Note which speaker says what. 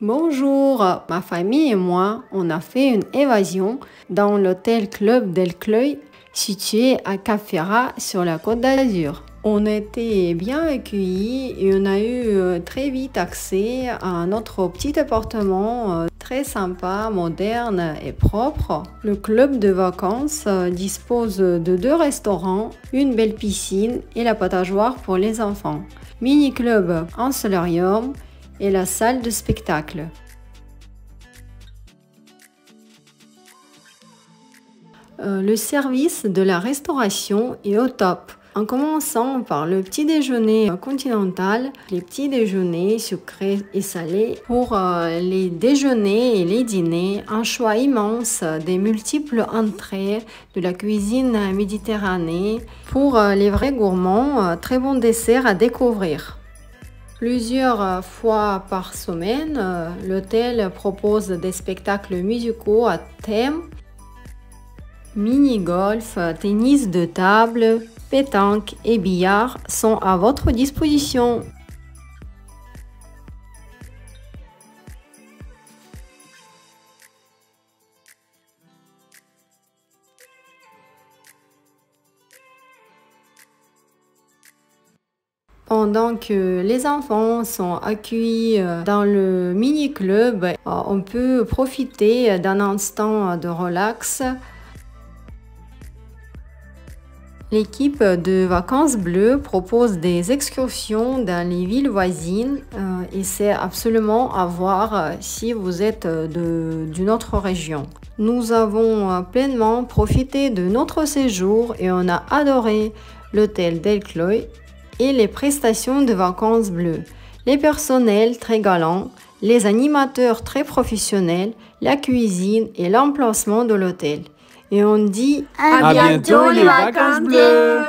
Speaker 1: Bonjour, ma famille et moi, on a fait une évasion dans l'hôtel Club del Cleuil situé à Cafera sur la côte d'Azur. On était bien accueillis et on a eu euh, très vite accès à notre petit appartement euh, très sympa, moderne et propre. Le club de vacances euh, dispose de deux restaurants, une belle piscine et la potageoire pour les enfants. Mini club en solarium et la salle de spectacle. le service de la restauration est au top. En commençant par le petit déjeuner continental, les petits déjeuners sucrés et salés. Pour euh, les déjeuners et les dîners, un choix immense des multiples entrées de la cuisine méditerranéenne. Pour euh, les vrais gourmands, euh, très bon dessert à découvrir. Plusieurs fois par semaine, l'hôtel propose des spectacles musicaux à thème, mini-golf, tennis de table, pétanque et billard sont à votre disposition. Pendant que les enfants sont accueillis euh, dans le mini-club, euh, on peut profiter d'un instant de relax L'équipe de Vacances Bleues propose des excursions dans les villes voisines euh, et c'est absolument à voir euh, si vous êtes d'une autre région. Nous avons euh, pleinement profité de notre séjour et on a adoré l'hôtel Delcloy et les prestations de Vacances Bleues. Les personnels très galants, les animateurs très professionnels, la cuisine et l'emplacement de l'hôtel. Et on dit
Speaker 2: à, bientôt les vacances bleues